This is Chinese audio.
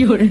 有人。